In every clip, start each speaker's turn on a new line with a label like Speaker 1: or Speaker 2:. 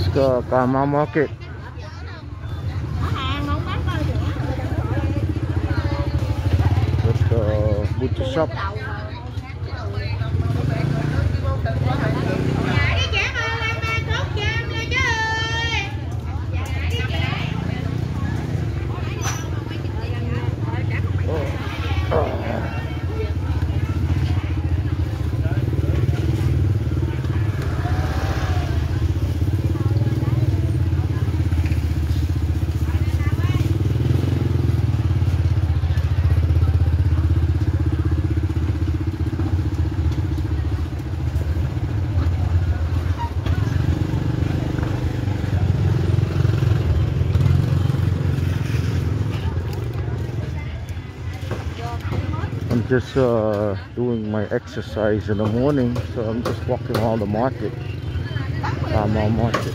Speaker 1: is the Cà Mau Market with the butcher shop I'm just uh, doing my exercise in the morning, so I'm just walking around the market. Farmer market.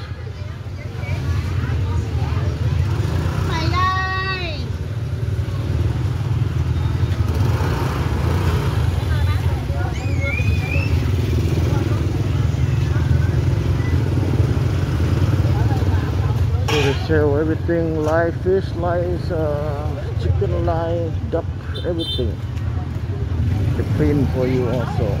Speaker 1: serve everything live fish, live uh, chicken, live duck, everything. The pin for you also.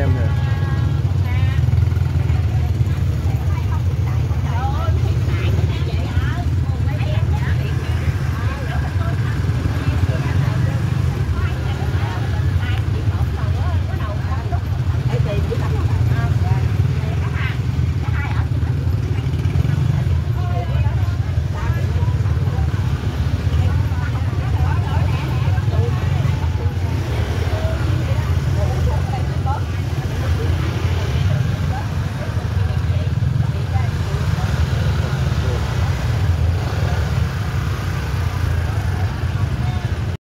Speaker 1: Damn her.